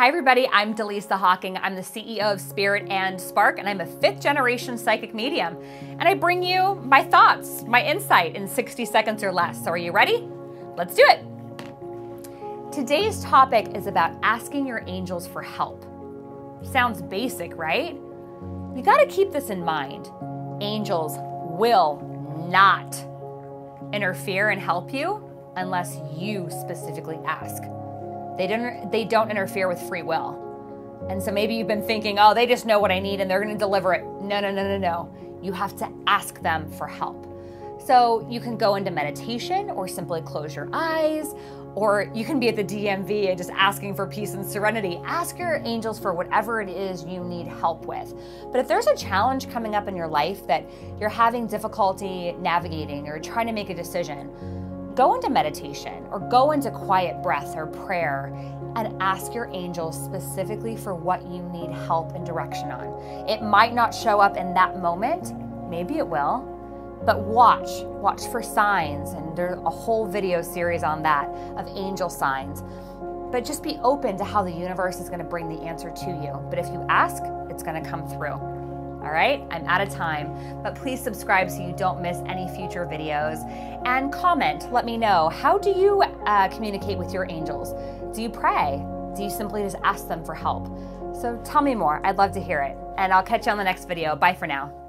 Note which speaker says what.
Speaker 1: Hi, everybody. I'm Dallisa Hocking. I'm the CEO of Spirit and Spark, and I'm a fifth generation psychic medium. And I bring you my thoughts, my insight in 60 seconds or less. So, are you ready? Let's do it. Today's topic is about asking your angels for help. Sounds basic, right? You got to keep this in mind. Angels will not interfere and help you unless you specifically ask. They don't they don't interfere with free will. And so maybe you've been thinking, "Oh, they just know what I need and they're going to deliver it." No, no, no, no, no. You have to ask them for help. So you can go into meditation or simply close your eyes or you can be at the DMV and just asking for peace and serenity. Ask your angels for whatever it is you need help with. But if there's a challenge coming up in your life that you're having difficulty navigating or trying to make a decision, go into meditation or go into quiet breath or prayer and ask your angels specifically for what you need help and direction on. It might not show up in that moment, maybe it will, but watch, watch for signs, and there's a whole video series on that of angel signs. But just be open to how the universe is going to bring the answer to you. But if you ask, it's going to come through. All right, I'm out of time, but please subscribe so you don't miss any future videos and comment. Let me know how do you uh, communicate with your angels? Do you pray? Do you simply just ask them for help? So tell me more. I'd love to hear it. And I'll catch you on the next video. Bye for now.